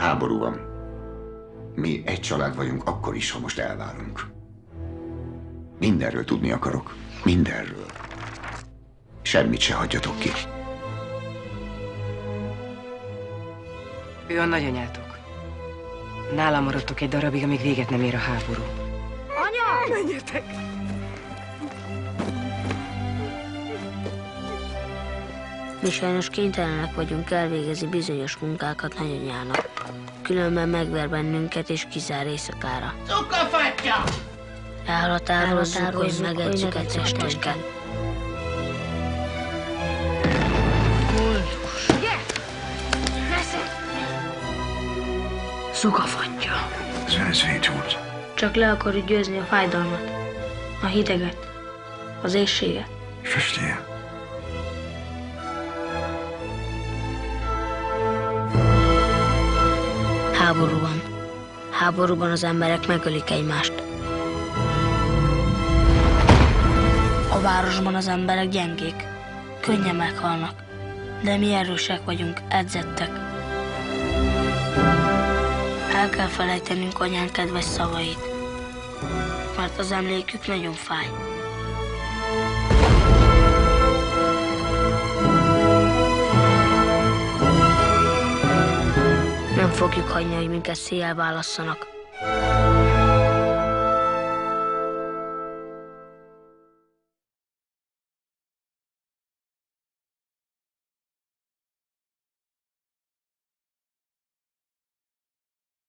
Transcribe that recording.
Háború van. Mi egy család vagyunk akkor is, ha most elválunk. Mindenről tudni akarok. Mindenről. Semmit se hagyjatok ki. Ő a nagyanyátok. Nálam maradtok egy darabig, amíg véget nem ér a háború. Anya! Menjetek! Mi sajnos kénytelenek vagyunk elvégezni bizonyos munkákat nagyanyának. Különben megver bennünket és kizár éjszakára. Cukafatja! Elhatározzuk, hogy testénket. Szukafatja. Ez wehtut. Csak le akarjuk győzni a fájdalmat, a hideget, az éjséget. Verstehe. Háborúban. Háborúban az emberek megölik egymást. A városban az emberek gyengék, könnyen meghalnak, de mi erősek vagyunk, edzettek. El kell felejtenünk anyán kedves szavait, mert az emlékük nagyon fáj. Nem fogjuk hagyni, hogy minket széjjel válasszanak.